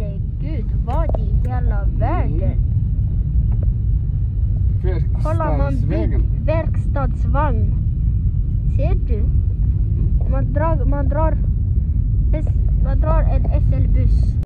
herregud, vad i hela världen? Kolla man bygg, verkstadsvagn. Ser du? Man drar, man drar, man drar en SL